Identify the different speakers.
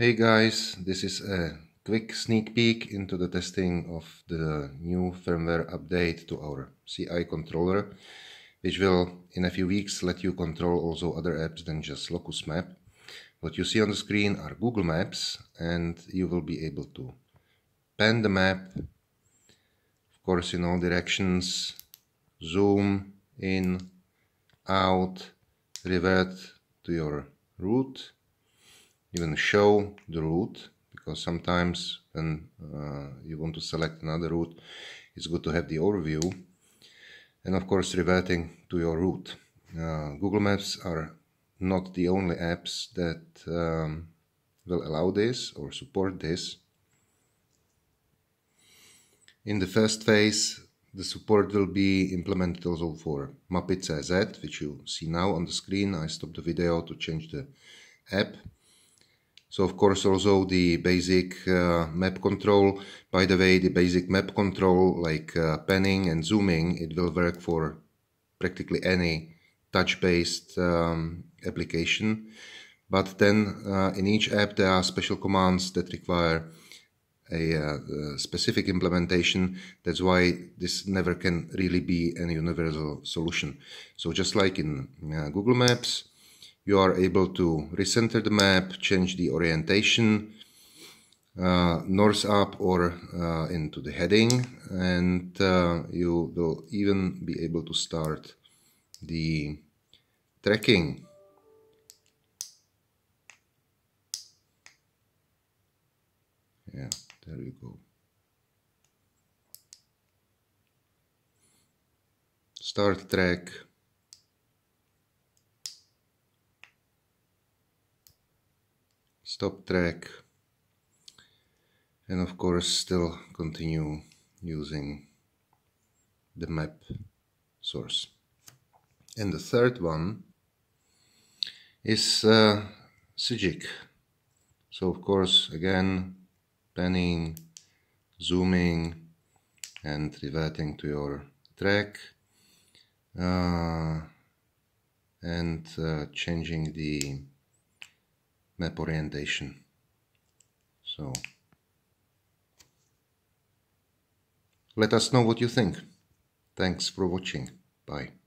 Speaker 1: Hey guys, this is a quick sneak peek into the testing of the new firmware update to our CI controller, which will in a few weeks let you control also other apps than just Locus Map. What you see on the screen are Google Maps and you will be able to pan the map, of course in all directions, zoom in, out, revert to your route even show the route because sometimes when uh, you want to select another route it's good to have the overview and of course reverting to your route. Uh, Google Maps are not the only apps that um, will allow this or support this. In the first phase the support will be implemented also for Mapy.cz which you see now on the screen. I stopped the video to change the app so of course also the basic uh, map control, by the way the basic map control like uh, panning and zooming, it will work for practically any touch-based um, application. But then uh, in each app there are special commands that require a, a, uh, specific implementation. That's why this never can really be a universal solution. So just like in uh, Google Maps, you are able to recenter the map, change the orientation, uh, north up or uh, into the heading and uh, you will even be able to start the tracking. Yeah, there you go. Start track. Stop track and of course still continue using the map source. And the third one is uh, Sygic. So of course again panning, zooming and reverting to your track uh, and uh, changing the map orientation. So let us know what you think. Thanks for watching. Bye.